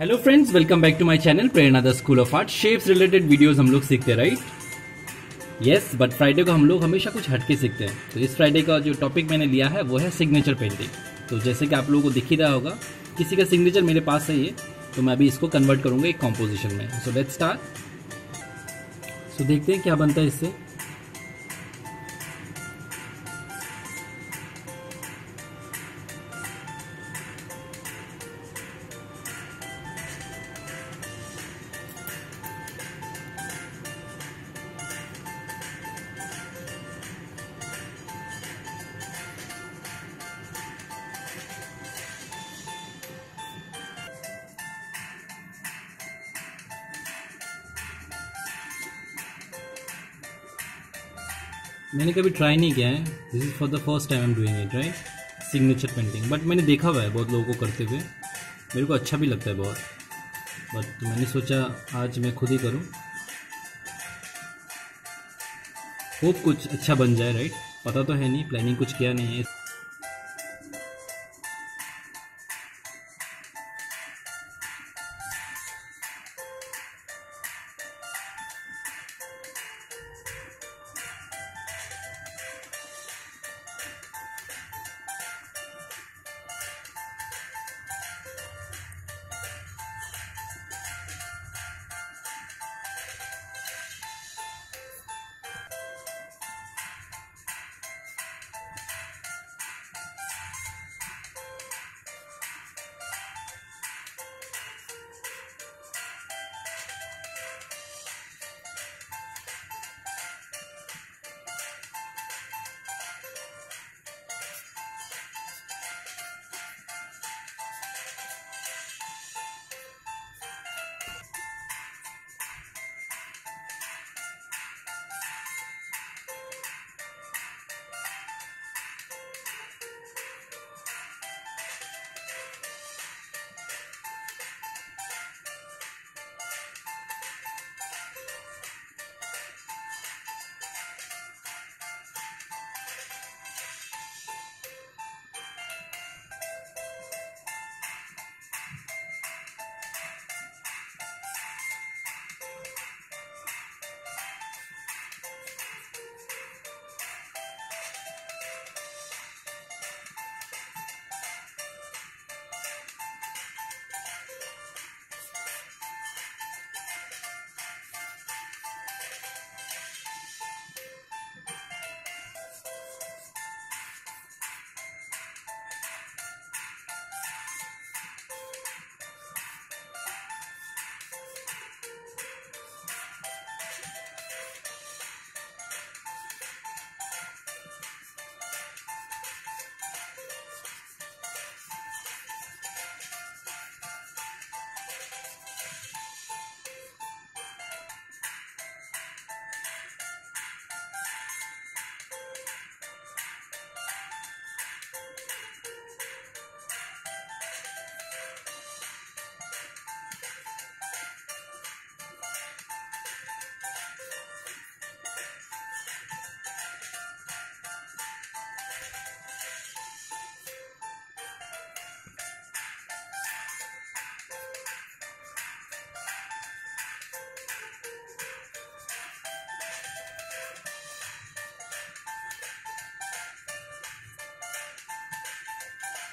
Hello friends welcome back to my channel Prerna the school of art shapes related videos हम लोग सीखते right yes but Friday को हम लोग हमेशा कुछ हटके सीखते हैं। तो इस फ्राइडे का जो टॉपिक मैंने लिया है, वो है सिग्नेचर पेंटिंग तो जैसे कि आप लोगों को दिख ही रहा होगा, किसी का सिग्नेचर मेरे पास है ये तो मैं अभी इसको कन्वर्ट करूँगा एक कॉम्पोजिशन में। सो लेट्स स्टार्ट सो देखते हैं क्या बनता है इससे। मैंने कभी ट्राई नहीं किया है। This is for the first time am doing it right signature painting but मैंने देखा हुआ है बहुत लोगों को करते हुए। मेरे को अच्छा भी लगता है बहुत। बट मैंने सोचा, आज मैं खुद ही करूँ। होप कुछ अच्छा बन जाए राइट पता तो है नहीं प्लानिंग कुछ किया नहीं है।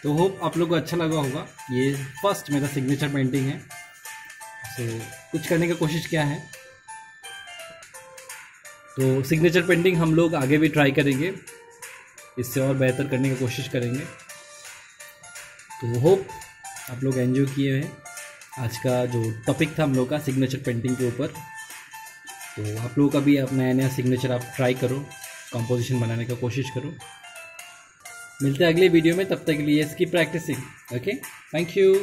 तो होप आप लोग को अच्छा लगा होगा। ये फ़र्स्ट मेरा सिग्नेचर पेंटिंग है। So, कुछ करने का कोशिश किया है। तो सिग्नेचर पेंटिंग हम लोग आगे भी ट्राई करेंगे। इससे और बेहतर करने की कोशिश करेंगे। तो होप आप लोग एंजॉय किए हैं। आज का जो टॉपिक था हम लोग का सिग्नेचर पेंटिंग के ऊपर। तो आप लोगों का भी आप नया नया सिग्नेचर आप ट्राई करो। कंपोजिशन बनाने का कोशिश करो। मिलते हैं अगले वीडियो में तब तक के लिए इसकी प्रैक्टिसिंग ओके थैंक यू